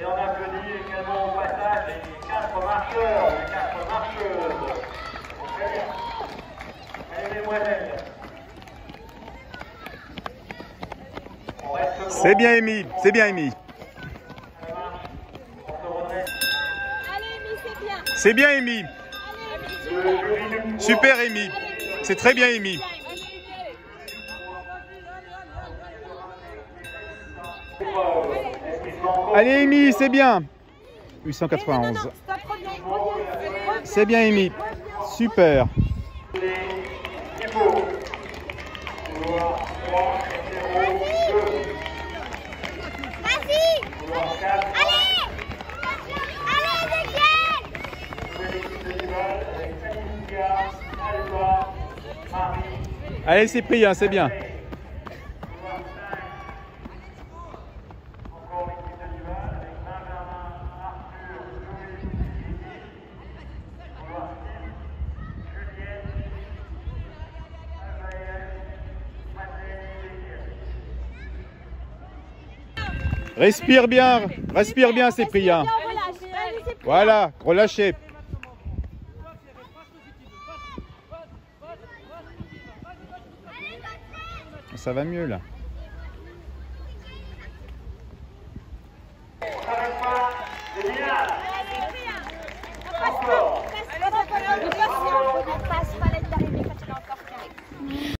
Et on applaudit également au passage les quatre marcheurs, les quatre marcheuses. Allez. C'est bien Émi, c'est bien Émi. C'est bien Émi. Super Émi. C'est très bien Émi. Wow. Allez Amy, c'est bien. 891. Stop, reviens. C'est bien Amy. Super. Vas-y. Allez. Allez, Ezekiel. Allez Cyprien, c'est bien. Respire bien, respire bien, Cyprien. Voilà, relâchez. Ça va mieux là.